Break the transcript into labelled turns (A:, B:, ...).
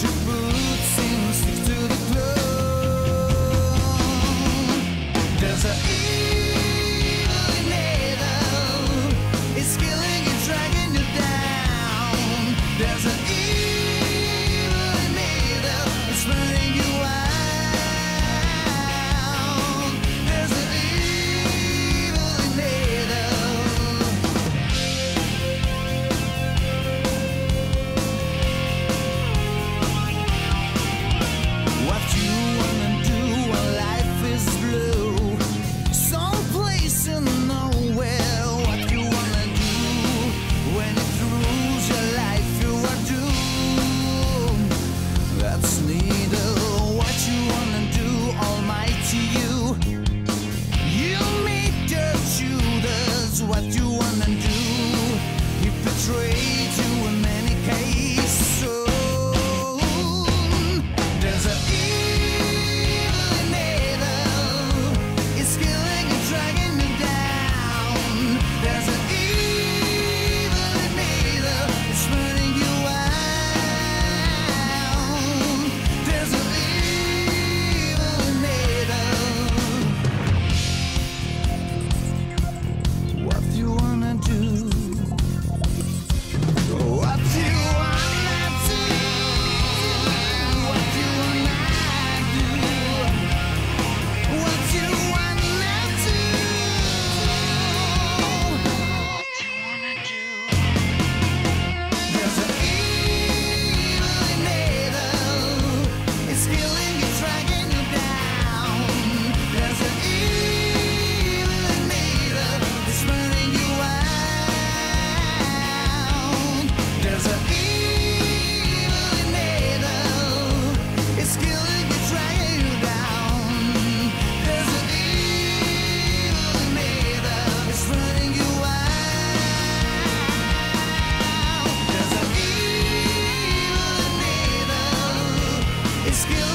A: to what you wanna do. He betrayed you in many cases. is skill.